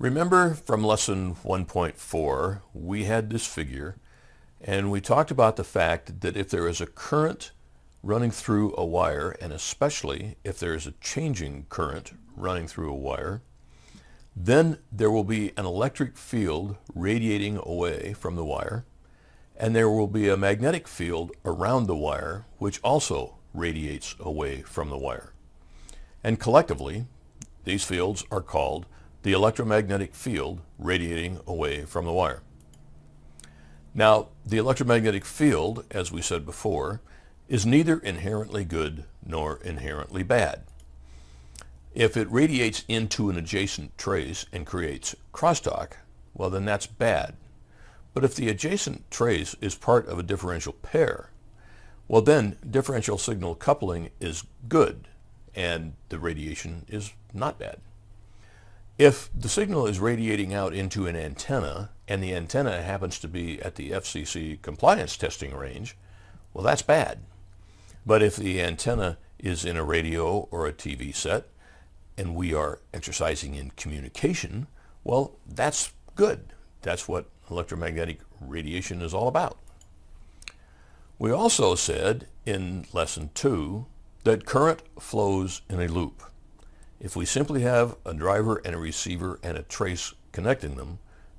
Remember from lesson 1.4, we had this figure and we talked about the fact that if there is a current running through a wire, and especially if there is a changing current running through a wire, then there will be an electric field radiating away from the wire, and there will be a magnetic field around the wire which also radiates away from the wire. And collectively, these fields are called the electromagnetic field radiating away from the wire. Now, the electromagnetic field, as we said before, is neither inherently good nor inherently bad. If it radiates into an adjacent trace and creates crosstalk, well then that's bad. But if the adjacent trace is part of a differential pair, well then differential signal coupling is good and the radiation is not bad. If the signal is radiating out into an antenna and the antenna happens to be at the FCC compliance testing range, well, that's bad. But if the antenna is in a radio or a TV set and we are exercising in communication, well, that's good. That's what electromagnetic radiation is all about. We also said in lesson two that current flows in a loop. If we simply have a driver and a receiver and a trace connecting them,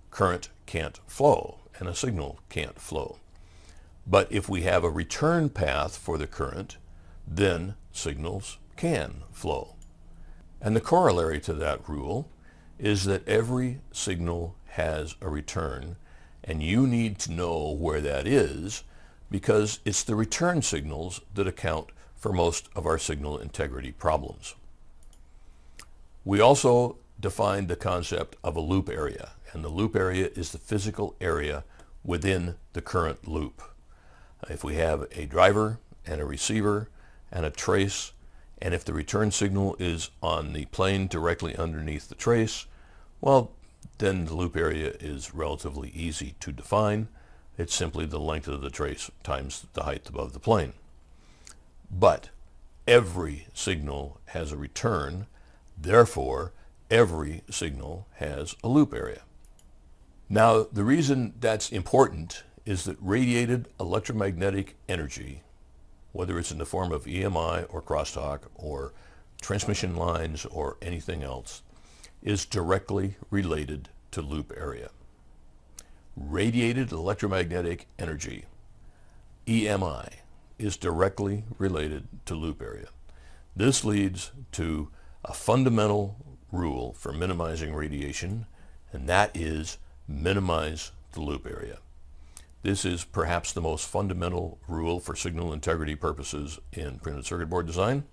current can't flow and a signal can't flow. But if we have a return path for the current, then signals can flow. And the corollary to that rule is that every signal has a return and you need to know where that is because it's the return signals that account for most of our signal integrity problems. We also defined the concept of a loop area, and the loop area is the physical area within the current loop. If we have a driver and a receiver and a trace, and if the return signal is on the plane directly underneath the trace, well, then the loop area is relatively easy to define. It's simply the length of the trace times the height above the plane. But every signal has a return Therefore, every signal has a loop area. Now, the reason that's important is that radiated electromagnetic energy, whether it's in the form of EMI or crosstalk or transmission lines or anything else, is directly related to loop area. Radiated electromagnetic energy, EMI, is directly related to loop area. This leads to a fundamental rule for minimizing radiation, and that is minimize the loop area. This is perhaps the most fundamental rule for signal integrity purposes in printed circuit board design.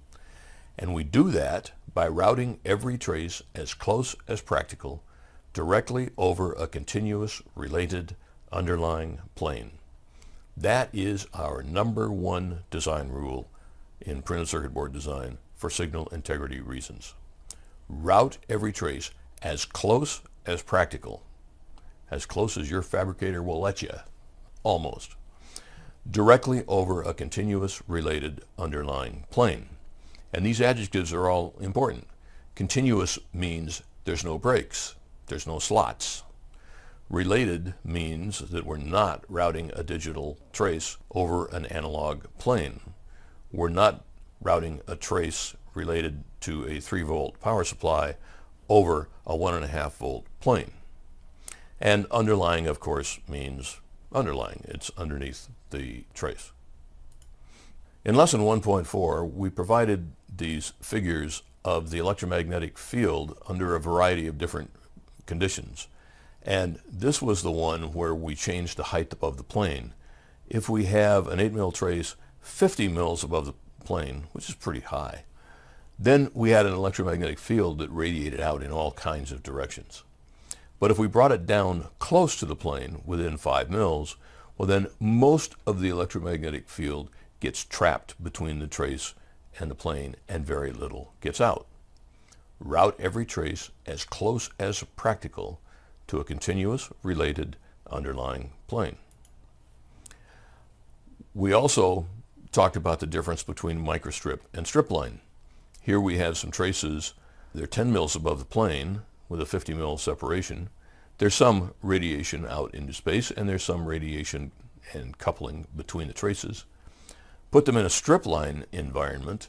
And we do that by routing every trace as close as practical directly over a continuous related underlying plane. That is our number one design rule in printed circuit board design for signal integrity reasons. Route every trace as close as practical, as close as your fabricator will let you, almost, directly over a continuous related underlying plane. And these adjectives are all important. Continuous means there's no breaks, there's no slots. Related means that we're not routing a digital trace over an analog plane. We're not routing a trace related to a 3 volt power supply over a 1.5 volt plane. And underlying, of course, means underlying. It's underneath the trace. In lesson 1.4, we provided these figures of the electromagnetic field under a variety of different conditions. And this was the one where we changed the height above the plane. If we have an 8 mil trace 50 mils above the plane, which is pretty high. Then we had an electromagnetic field that radiated out in all kinds of directions. But if we brought it down close to the plane, within 5 mils, well then most of the electromagnetic field gets trapped between the trace and the plane and very little gets out. Route every trace as close as practical to a continuous related underlying plane. We also talked about the difference between microstrip and strip line. Here we have some traces. They're 10 mils above the plane. with a 50 mil separation. There's some radiation out into space and there's some radiation and coupling between the traces. Put them in a strip line environment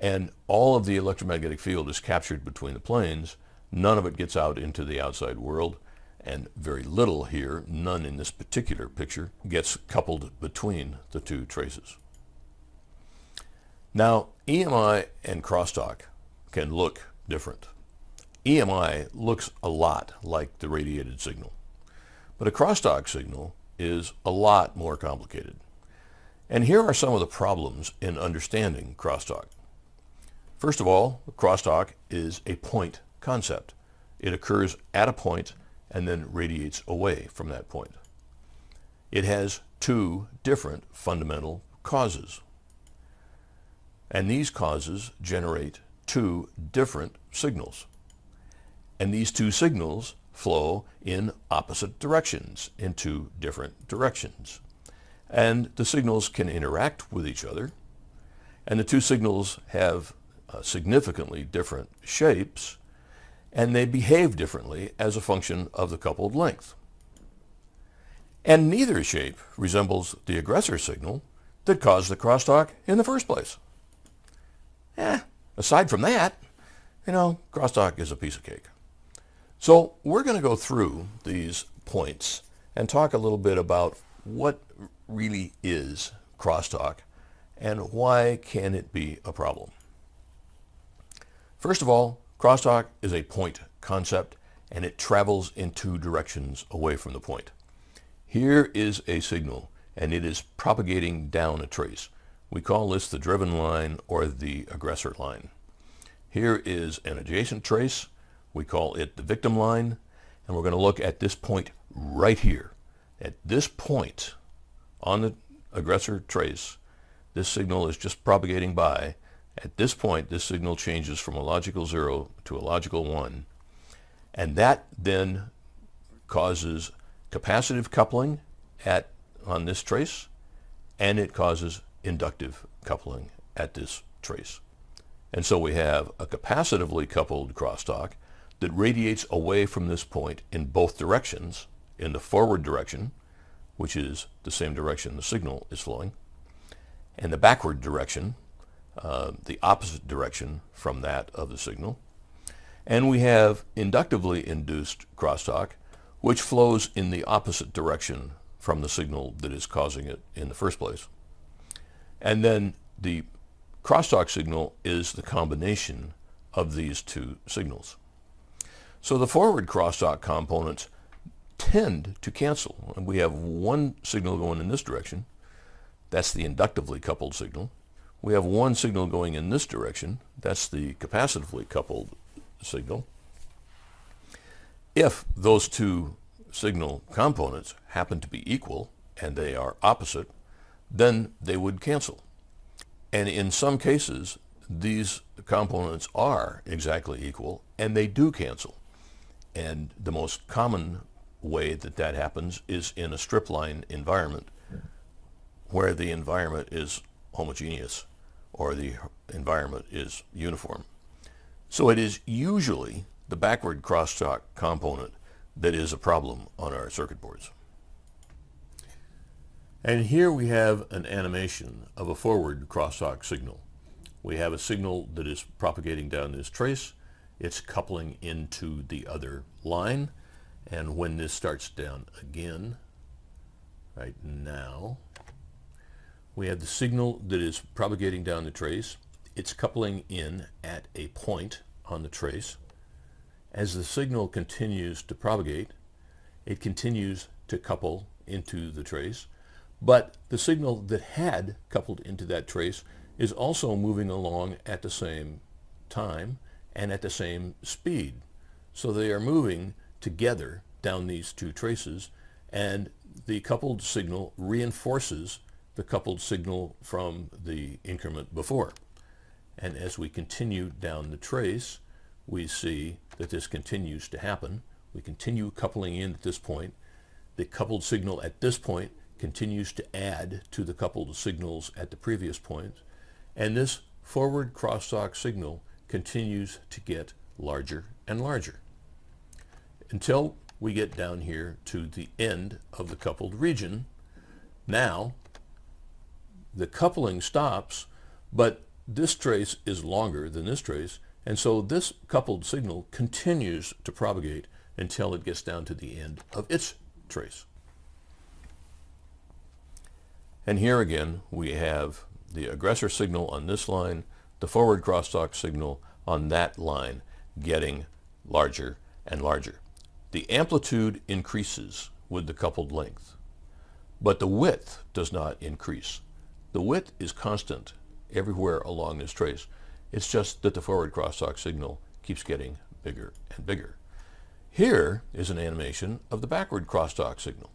and all of the electromagnetic field is captured between the planes. None of it gets out into the outside world and very little here, none in this particular picture, gets coupled between the two traces. Now, EMI and crosstalk can look different. EMI looks a lot like the radiated signal, but a crosstalk signal is a lot more complicated. And here are some of the problems in understanding crosstalk. First of all, crosstalk is a point concept. It occurs at a point and then radiates away from that point. It has two different fundamental causes. And these causes generate two different signals. And these two signals flow in opposite directions, in two different directions. And the signals can interact with each other. And the two signals have uh, significantly different shapes and they behave differently as a function of the coupled length. And neither shape resembles the aggressor signal that caused the crosstalk in the first place. Eh, aside from that, you know, crosstalk is a piece of cake. So we're going to go through these points and talk a little bit about what really is crosstalk and why can it be a problem. First of all, Crosstalk is a point concept and it travels in two directions away from the point. Here is a signal and it is propagating down a trace. We call this the driven line or the aggressor line. Here is an adjacent trace. We call it the victim line. And we're going to look at this point right here. At this point on the aggressor trace, this signal is just propagating by at this point, this signal changes from a logical zero to a logical one. And that then causes capacitive coupling at, on this trace, and it causes inductive coupling at this trace. And so we have a capacitively coupled crosstalk that radiates away from this point in both directions, in the forward direction, which is the same direction the signal is flowing, and the backward direction, uh, the opposite direction from that of the signal. And we have inductively induced crosstalk, which flows in the opposite direction from the signal that is causing it in the first place. And then the crosstalk signal is the combination of these two signals. So the forward crosstalk components tend to cancel. And we have one signal going in this direction. That's the inductively coupled signal we have one signal going in this direction. That's the capacitively coupled signal. If those two signal components happen to be equal and they are opposite, then they would cancel. And in some cases, these components are exactly equal and they do cancel. And the most common way that that happens is in a strip line environment where the environment is homogeneous or the environment is uniform. So it is usually the backward crosstalk component that is a problem on our circuit boards. And here we have an animation of a forward crosstalk signal. We have a signal that is propagating down this trace. It's coupling into the other line. And when this starts down again, right now, we have the signal that is propagating down the trace. It's coupling in at a point on the trace. As the signal continues to propagate, it continues to couple into the trace. But the signal that had coupled into that trace is also moving along at the same time and at the same speed. So they are moving together down these two traces and the coupled signal reinforces the coupled signal from the increment before. And as we continue down the trace, we see that this continues to happen. We continue coupling in at this point. The coupled signal at this point continues to add to the coupled signals at the previous point. And this forward crosstalk signal continues to get larger and larger. until we get down here to the end of the coupled region. Now, the coupling stops, but this trace is longer than this trace, and so this coupled signal continues to propagate until it gets down to the end of its trace. And here again, we have the aggressor signal on this line, the forward crosstalk signal on that line getting larger and larger. The amplitude increases with the coupled length, but the width does not increase. The width is constant everywhere along this trace. It's just that the forward crosstalk signal keeps getting bigger and bigger. Here is an animation of the backward crosstalk signal.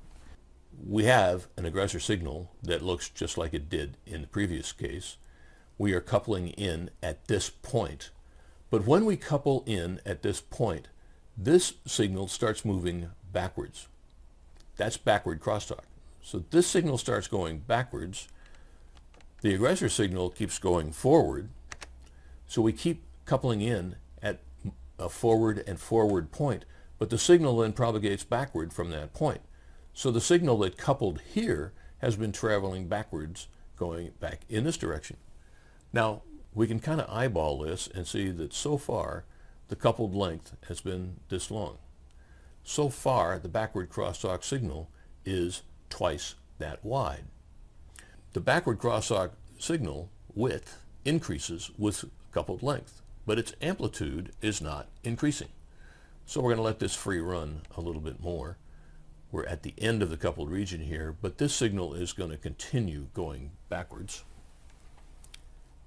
We have an aggressor signal that looks just like it did in the previous case. We are coupling in at this point. But when we couple in at this point, this signal starts moving backwards. That's backward crosstalk. So this signal starts going backwards. The aggressor signal keeps going forward. So we keep coupling in at a forward and forward point, but the signal then propagates backward from that point. So the signal that coupled here has been traveling backwards, going back in this direction. Now, we can kind of eyeball this and see that so far, the coupled length has been this long. So far, the backward crosstalk signal is twice that wide. The backward crosstalk signal width increases with coupled length, but its amplitude is not increasing. So we're going to let this free run a little bit more. We're at the end of the coupled region here, but this signal is going to continue going backwards.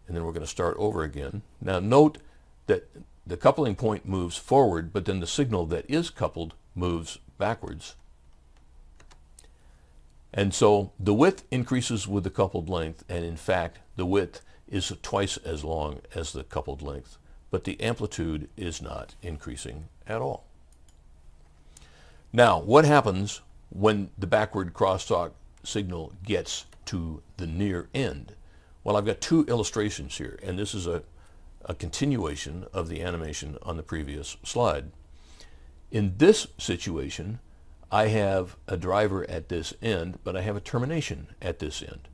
And then we're going to start over again. Now note that the coupling point moves forward, but then the signal that is coupled moves backwards. And so the width increases with the coupled length, and in fact, the width is twice as long as the coupled length, but the amplitude is not increasing at all. Now, what happens when the backward crosstalk signal gets to the near end? Well, I've got two illustrations here, and this is a, a continuation of the animation on the previous slide. In this situation, I have a driver at this end, but I have a termination at this end.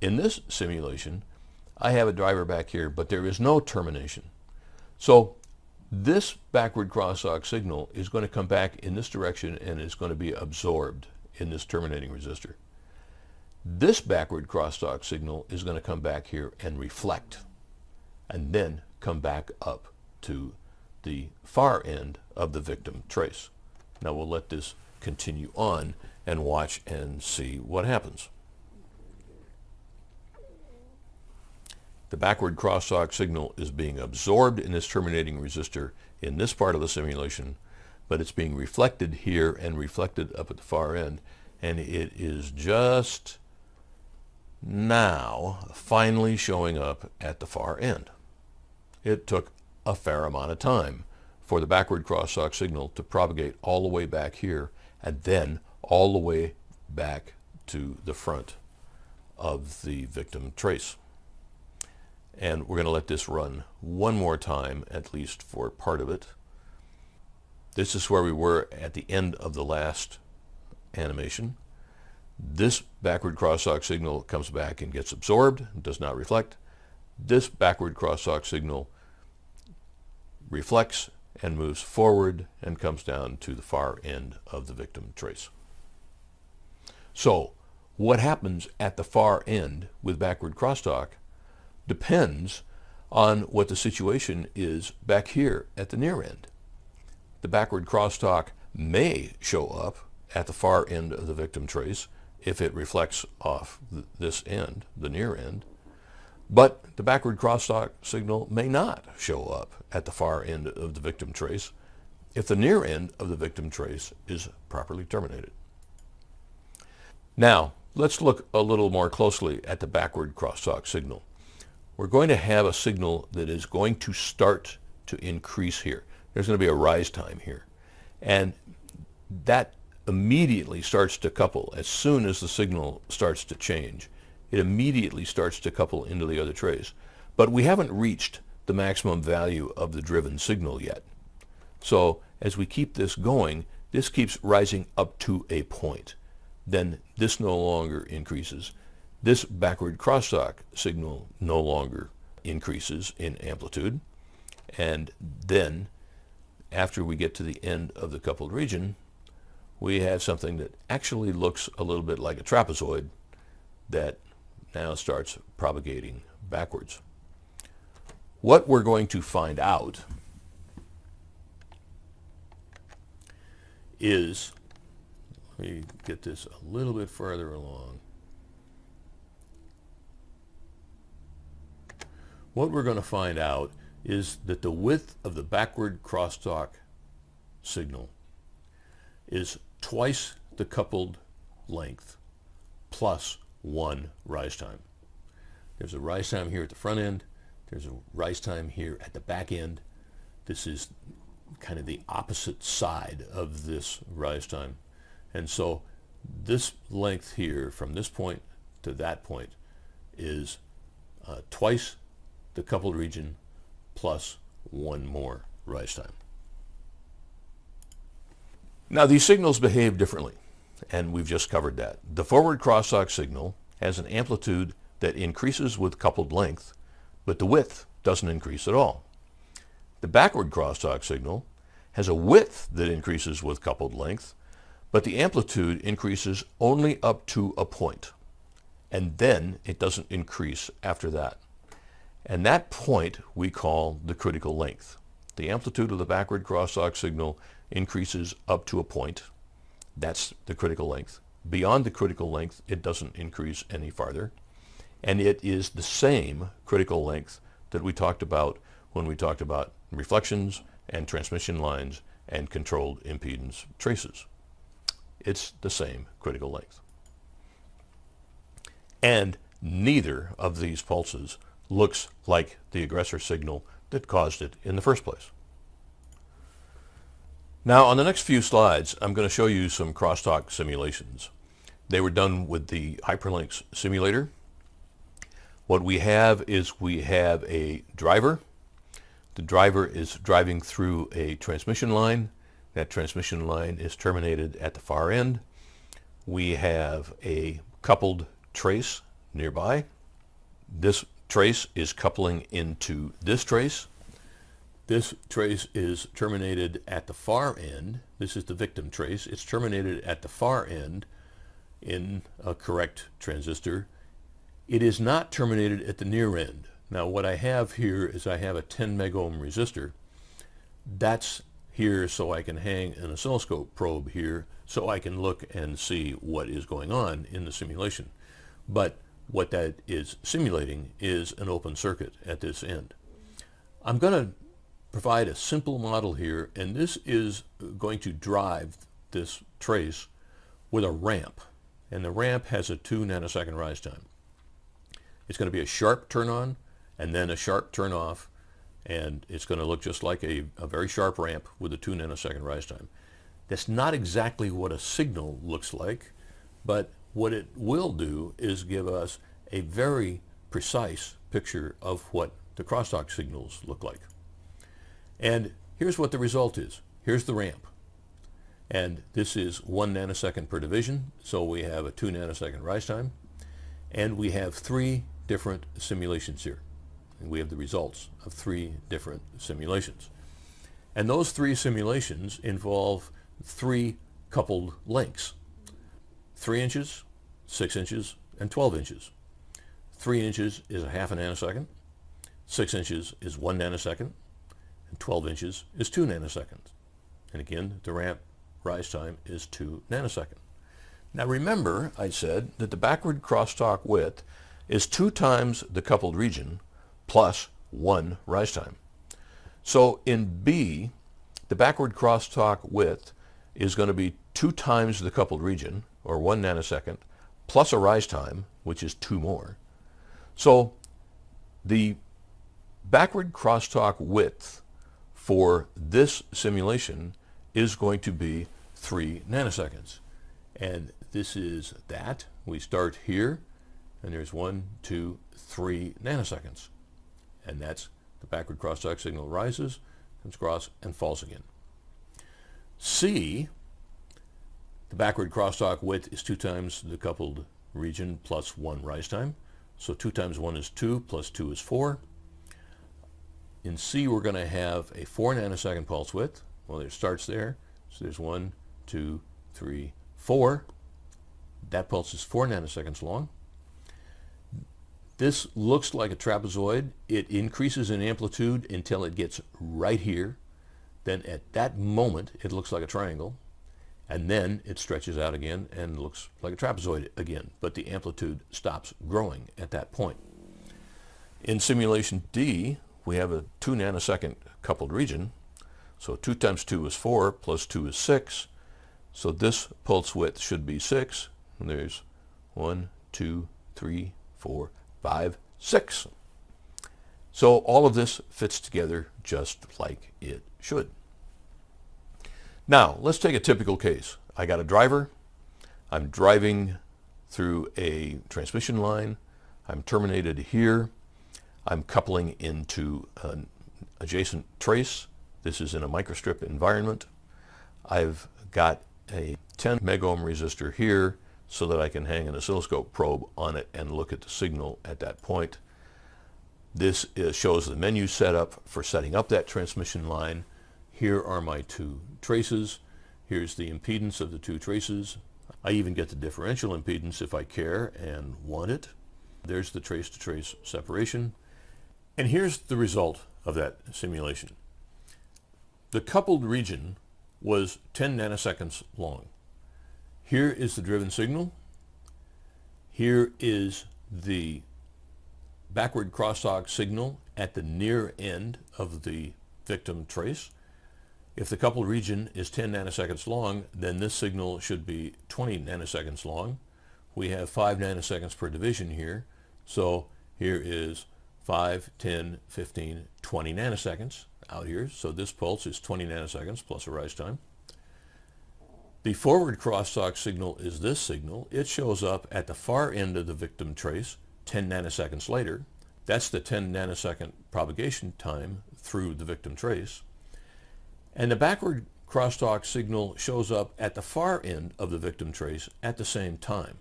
In this simulation, I have a driver back here, but there is no termination. So this backward crosstalk signal is going to come back in this direction and is going to be absorbed in this terminating resistor. This backward crosstalk signal is going to come back here and reflect and then come back up to the far end of the victim trace. Now we'll let this continue on and watch and see what happens. The backward crosstalk signal is being absorbed in this terminating resistor in this part of the simulation, but it's being reflected here and reflected up at the far end, and it is just now finally showing up at the far end. It took a fair amount of time for the backward crosstalk signal to propagate all the way back here and then all the way back to the front of the victim trace. And we're going to let this run one more time, at least for part of it. This is where we were at the end of the last animation. This backward crosstalk signal comes back and gets absorbed, does not reflect. This backward crosstalk signal reflects and moves forward and comes down to the far end of the victim trace. So what happens at the far end with backward crosstalk depends on what the situation is back here at the near end. The backward crosstalk may show up at the far end of the victim trace if it reflects off th this end, the near end, but the backward crosstalk signal may not show up at the far end of the victim trace if the near end of the victim trace is properly terminated. Now, let's look a little more closely at the backward crosstalk signal we're going to have a signal that is going to start to increase here. There's going to be a rise time here. And that immediately starts to couple as soon as the signal starts to change. It immediately starts to couple into the other trace. But we haven't reached the maximum value of the driven signal yet. So as we keep this going, this keeps rising up to a point. Then this no longer increases. This backward crosstalk signal no longer increases in amplitude. And then after we get to the end of the coupled region, we have something that actually looks a little bit like a trapezoid that now starts propagating backwards. What we're going to find out is, let me get this a little bit further along. What we're going to find out is that the width of the backward crosstalk signal is twice the coupled length plus one rise time. There's a rise time here at the front end. There's a rise time here at the back end. This is kind of the opposite side of this rise time. And so this length here from this point to that point is uh, twice the coupled region plus one more rise time. Now these signals behave differently, and we've just covered that. The forward crosstalk signal has an amplitude that increases with coupled length, but the width doesn't increase at all. The backward crosstalk signal has a width that increases with coupled length, but the amplitude increases only up to a point, and then it doesn't increase after that. And that point we call the critical length. The amplitude of the backward crosstalk signal increases up to a point. That's the critical length. Beyond the critical length, it doesn't increase any farther. And it is the same critical length that we talked about when we talked about reflections and transmission lines and controlled impedance traces. It's the same critical length. And neither of these pulses looks like the aggressor signal that caused it in the first place. Now on the next few slides, I'm going to show you some crosstalk simulations. They were done with the HyperLynx simulator. What we have is we have a driver. The driver is driving through a transmission line. That transmission line is terminated at the far end. We have a coupled trace nearby. This trace is coupling into this trace. This trace is terminated at the far end. This is the victim trace. It's terminated at the far end in a correct transistor. It is not terminated at the near end. Now what I have here is I have a 10 megohm resistor. That's here so I can hang an oscilloscope probe here so I can look and see what is going on in the simulation. But what that is simulating is an open circuit at this end. I'm going to provide a simple model here, and this is going to drive this trace with a ramp. And the ramp has a 2 nanosecond rise time. It's going to be a sharp turn on and then a sharp turn off, and it's going to look just like a, a very sharp ramp with a 2 nanosecond rise time. That's not exactly what a signal looks like, but what it will do is give us a very precise picture of what the crosstalk signals look like. And here's what the result is. Here's the ramp. And this is one nanosecond per division, so we have a two nanosecond rise time. And we have three different simulations here. And we have the results of three different simulations. And those three simulations involve three coupled lengths. 3 inches, 6 inches, and 12 inches. 3 inches is a half a nanosecond, 6 inches is 1 nanosecond, and 12 inches is 2 nanoseconds. And again, the ramp rise time is 2 nanoseconds. Now remember, I said that the backward crosstalk width is 2 times the coupled region plus 1 rise time. So in B, the backward crosstalk width is going to be 2 times the coupled region or one nanosecond, plus a rise time, which is two more. So the backward crosstalk width for this simulation is going to be 3 nanoseconds. And this is that. We start here, and there's one, two, three nanoseconds. And that's the backward crosstalk signal rises, comes across, and falls again. C, the backward crosstalk width is 2 times the coupled region plus 1 rise time. So 2 times 1 is 2, plus 2 is 4. In C, we're going to have a 4 nanosecond pulse width. Well, it starts there. So there's 1, 2, 3, 4. That pulse is 4 nanoseconds long. This looks like a trapezoid. It increases in amplitude until it gets right here. Then at that moment, it looks like a triangle. And then it stretches out again and looks like a trapezoid again. But the amplitude stops growing at that point. In simulation D, we have a 2 nanosecond coupled region. So 2 times 2 is 4, plus 2 is 6. So this pulse width should be 6. And there's 1, 2, 3, 4, 5, 6. So all of this fits together just like it should. Now, let's take a typical case. I got a driver. I'm driving through a transmission line. I'm terminated here. I'm coupling into an adjacent trace. This is in a microstrip environment. I've got a 10 megohm resistor here so that I can hang an oscilloscope probe on it and look at the signal at that point. This is, shows the menu setup for setting up that transmission line. Here are my two traces. Here's the impedance of the two traces. I even get the differential impedance if I care and want it. There's the trace-to-trace -trace separation. And here's the result of that simulation. The coupled region was 10 nanoseconds long. Here is the driven signal. Here is the backward crosstalk signal at the near end of the victim trace. If the coupled region is 10 nanoseconds long, then this signal should be 20 nanoseconds long. We have 5 nanoseconds per division here. So here is 5, 10, 15, 20 nanoseconds out here. So this pulse is 20 nanoseconds plus a rise time. The forward crosstalk signal is this signal. It shows up at the far end of the victim trace 10 nanoseconds later. That's the 10 nanosecond propagation time through the victim trace. And the backward crosstalk signal shows up at the far end of the victim trace at the same time.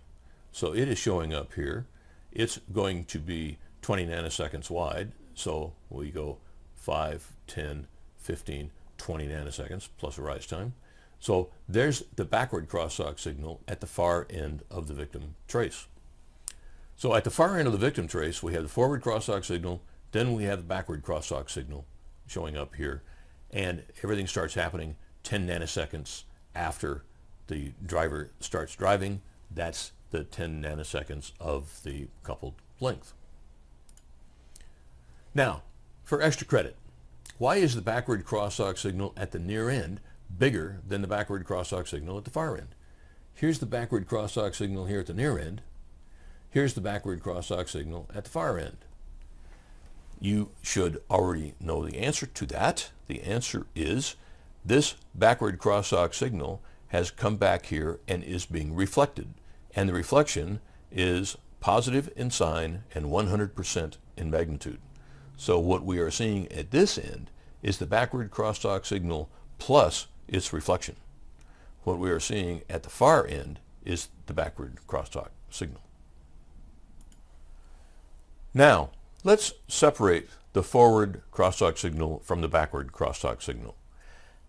So it is showing up here. It's going to be 20 nanoseconds wide. So we go 5, 10, 15, 20 nanoseconds plus a rise time. So there's the backward crosstalk signal at the far end of the victim trace. So at the far end of the victim trace, we have the forward crosstalk signal, then we have the backward crosstalk signal showing up here, and everything starts happening 10 nanoseconds after the driver starts driving. That's the 10 nanoseconds of the coupled length. Now, for extra credit, why is the backward crosstalk signal at the near end bigger than the backward crosstalk signal at the far end. Here's the backward crosstalk signal here at the near end. Here's the backward crosstalk signal at the far end. You should already know the answer to that. The answer is this backward crosstalk signal has come back here and is being reflected. And the reflection is positive in sign and 100% in magnitude. So what we are seeing at this end is the backward crosstalk signal plus its reflection. What we are seeing at the far end is the backward crosstalk signal. Now, let's separate the forward crosstalk signal from the backward crosstalk signal.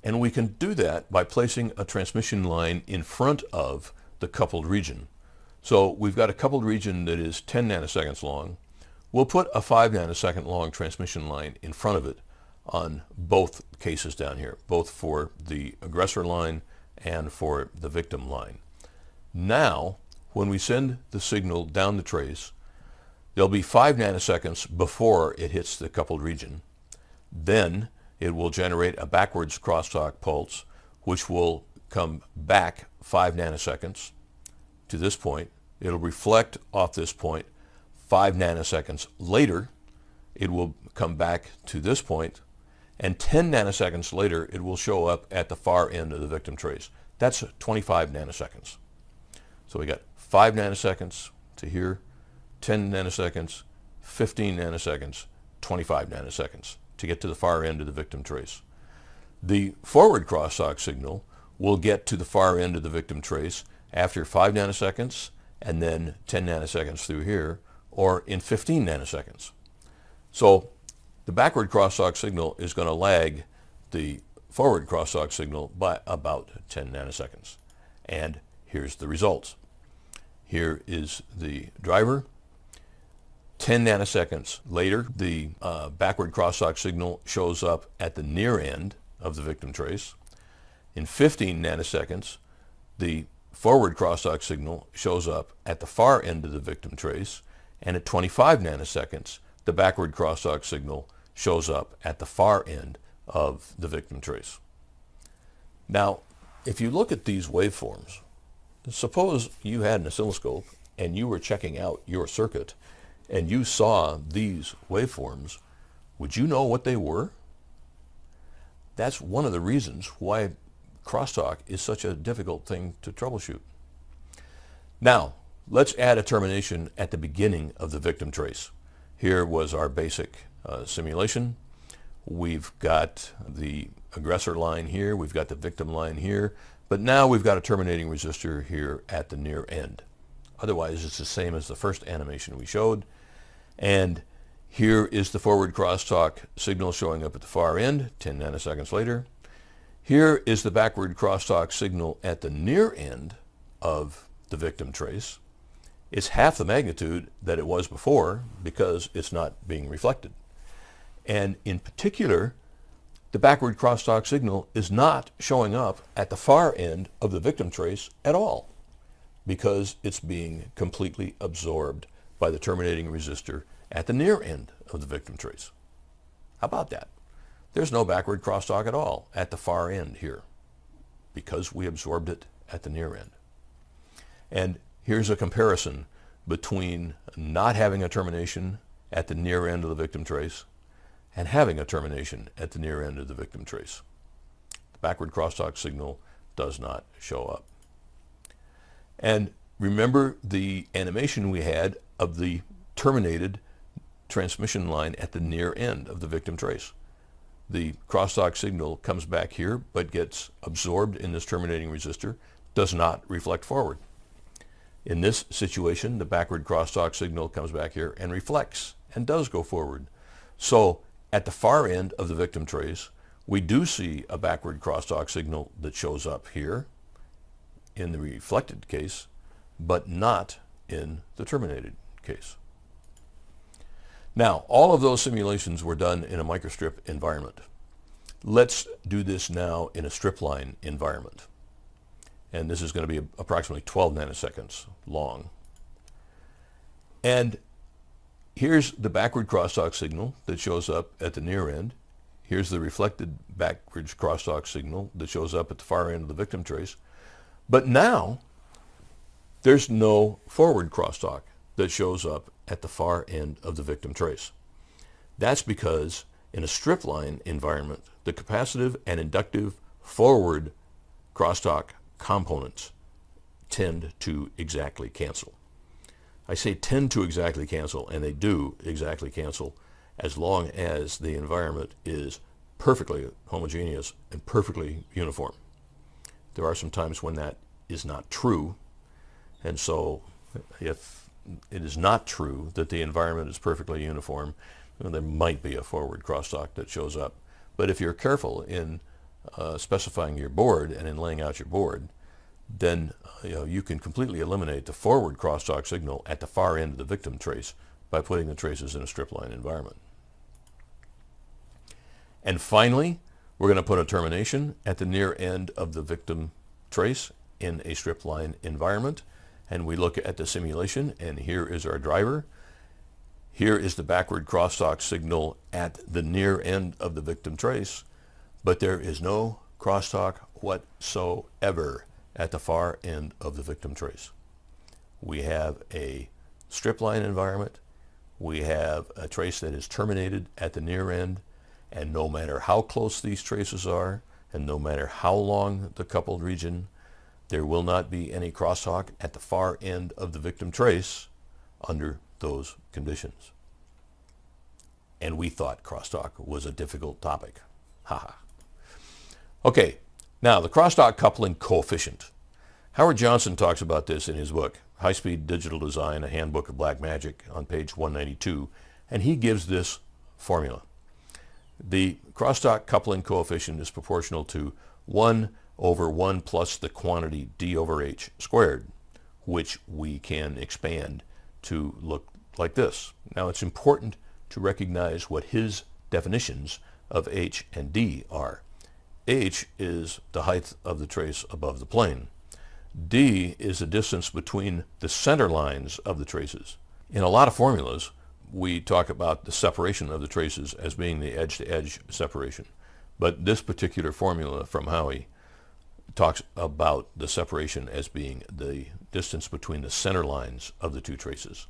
And we can do that by placing a transmission line in front of the coupled region. So we've got a coupled region that is 10 nanoseconds long. We'll put a 5 nanosecond long transmission line in front of it on both cases down here, both for the aggressor line and for the victim line. Now, when we send the signal down the trace, there'll be five nanoseconds before it hits the coupled region. Then it will generate a backwards crosstalk pulse, which will come back five nanoseconds to this point. It'll reflect off this point five nanoseconds later. It will come back to this point and 10 nanoseconds later, it will show up at the far end of the victim trace. That's 25 nanoseconds. So we got 5 nanoseconds to here, 10 nanoseconds, 15 nanoseconds, 25 nanoseconds to get to the far end of the victim trace. The forward crosstalk signal will get to the far end of the victim trace after 5 nanoseconds and then 10 nanoseconds through here, or in 15 nanoseconds. So the backward crosstalk signal is going to lag the forward crosstalk signal by about 10 nanoseconds. And here's the results. Here is the driver. 10 nanoseconds later, the uh, backward crosstalk signal shows up at the near end of the victim trace. In 15 nanoseconds, the forward crosstalk signal shows up at the far end of the victim trace. And at 25 nanoseconds, the backward crosstalk signal shows up at the far end of the victim trace. Now, if you look at these waveforms, suppose you had an oscilloscope and you were checking out your circuit and you saw these waveforms, would you know what they were? That's one of the reasons why crosstalk is such a difficult thing to troubleshoot. Now, let's add a termination at the beginning of the victim trace. Here was our basic uh, simulation. We've got the aggressor line here, we've got the victim line here, but now we've got a terminating resistor here at the near end. Otherwise, it's the same as the first animation we showed. And here is the forward crosstalk signal showing up at the far end, 10 nanoseconds later. Here is the backward crosstalk signal at the near end of the victim trace. It's half the magnitude that it was before because it's not being reflected. And in particular, the backward crosstalk signal is not showing up at the far end of the victim trace at all because it's being completely absorbed by the terminating resistor at the near end of the victim trace. How about that? There's no backward crosstalk at all at the far end here because we absorbed it at the near end. And here's a comparison between not having a termination at the near end of the victim trace and having a termination at the near end of the victim trace. The backward crosstalk signal does not show up. And remember the animation we had of the terminated transmission line at the near end of the victim trace. The crosstalk signal comes back here but gets absorbed in this terminating resistor, does not reflect forward. In this situation, the backward crosstalk signal comes back here and reflects and does go forward. So at the far end of the victim trace, we do see a backward crosstalk signal that shows up here in the reflected case, but not in the terminated case. Now, all of those simulations were done in a microstrip environment. Let's do this now in a strip line environment. And this is going to be approximately 12 nanoseconds long. And here's the backward crosstalk signal that shows up at the near end. Here's the reflected backwards crosstalk signal that shows up at the far end of the victim trace. But now, there's no forward crosstalk that shows up at the far end of the victim trace. That's because in a strip line environment, the capacitive and inductive forward crosstalk components tend to exactly cancel. I say tend to exactly cancel, and they do exactly cancel as long as the environment is perfectly homogeneous and perfectly uniform. There are some times when that is not true, and so if it is not true that the environment is perfectly uniform. There might be a forward crosstalk that shows up. But if you're careful in uh, specifying your board and in laying out your board, then you, know, you can completely eliminate the forward crosstalk signal at the far end of the victim trace by putting the traces in a strip line environment. And finally, we're going to put a termination at the near end of the victim trace in a strip line environment and we look at the simulation and here is our driver. Here is the backward crosstalk signal at the near end of the victim trace, but there is no crosstalk whatsoever at the far end of the victim trace. We have a strip line environment. We have a trace that is terminated at the near end, and no matter how close these traces are, and no matter how long the coupled region, there will not be any crosstalk at the far end of the victim trace under those conditions. And we thought crosstalk was a difficult topic. Haha. okay, Now, the crosstalk coupling coefficient. Howard Johnson talks about this in his book, High Speed Digital Design, a Handbook of Black Magic, on page 192, and he gives this formula. The crosstalk coupling coefficient is proportional to 1 over 1 plus the quantity d over h squared, which we can expand to look like this. Now it's important to recognize what his definitions of h and d are. h is the height of the trace above the plane. d is the distance between the center lines of the traces. In a lot of formulas, we talk about the separation of the traces as being the edge-to-edge separation. But this particular formula from Howie talks about the separation as being the distance between the center lines of the two traces.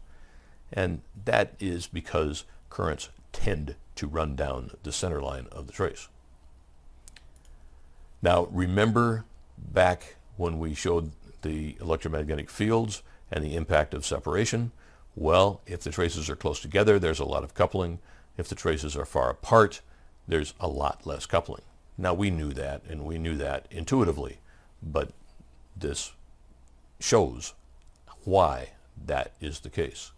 And that is because currents tend to run down the center line of the trace. Now remember back when we showed the electromagnetic fields and the impact of separation, well, if the traces are close together, there's a lot of coupling. If the traces are far apart, there's a lot less coupling. Now we knew that, and we knew that intuitively, but this shows why that is the case.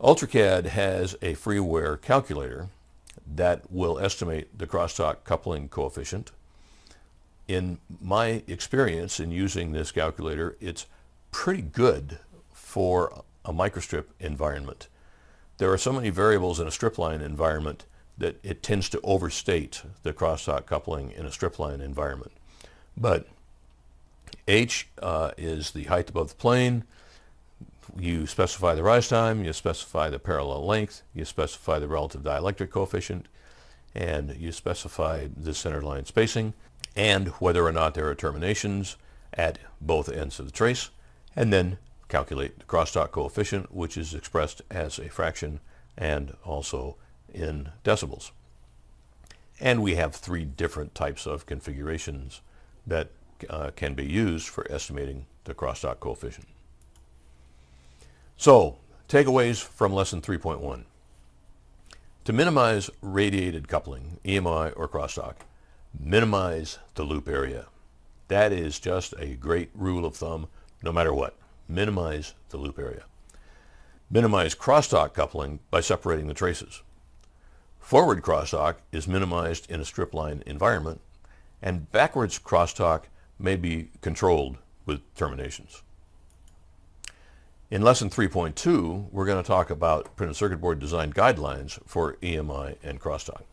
UltraCAD has a freeware calculator that will estimate the crosstalk coupling coefficient. In my experience in using this calculator, it's pretty good for a microstrip environment. There are so many variables in a stripline environment that it tends to overstate the crosstalk coupling in a stripline environment. But H uh, is the height above the plane. You specify the rise time, you specify the parallel length, you specify the relative dielectric coefficient, and you specify the center line spacing, and whether or not there are terminations at both ends of the trace, and then calculate the crosstalk coefficient, which is expressed as a fraction and also in decibels. And we have three different types of configurations that uh, can be used for estimating the crosstalk coefficient. So, takeaways from lesson 3.1. To minimize radiated coupling, EMI or crosstalk, minimize the loop area. That is just a great rule of thumb no matter what minimize the loop area. Minimize crosstalk coupling by separating the traces. Forward crosstalk is minimized in a strip line environment, and backwards crosstalk may be controlled with terminations. In lesson 3.2, we're going to talk about printed circuit board design guidelines for EMI and crosstalk.